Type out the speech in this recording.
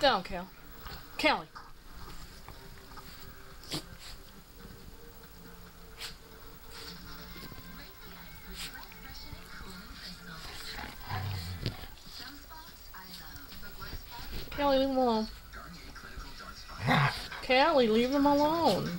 Down, Cal. Callie. Callie, leave him alone. Callie, leave him alone.